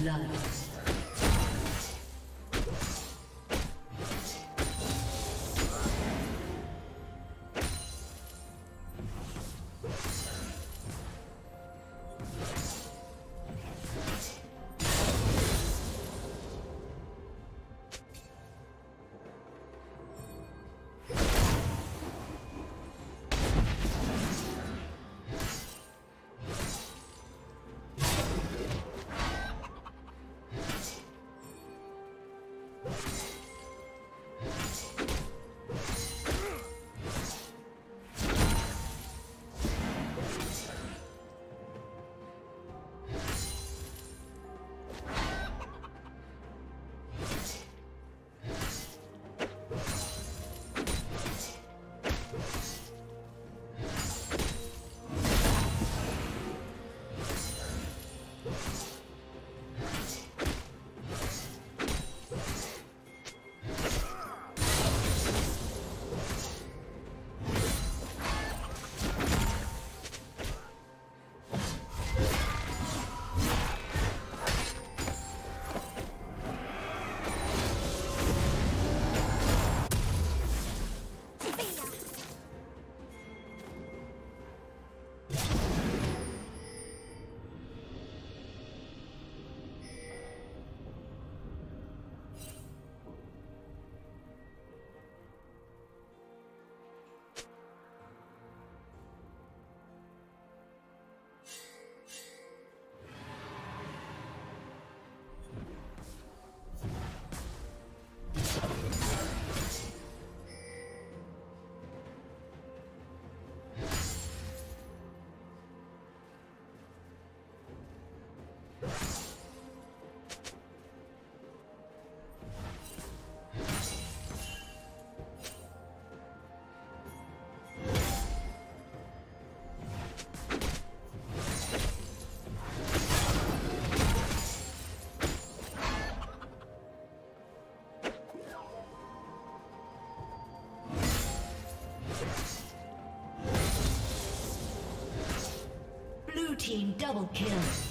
Blood. Double kill.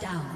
Down.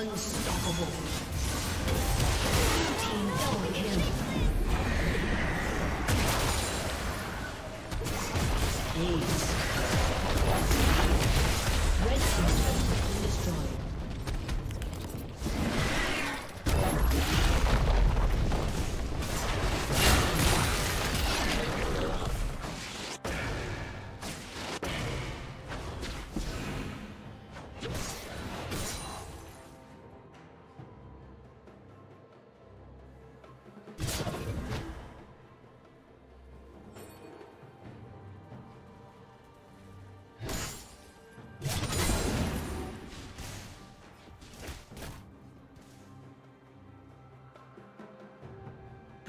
Unstoppable.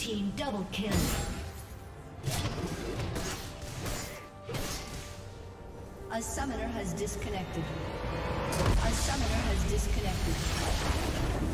Team double kill. A summoner has disconnected. A summoner has disconnected.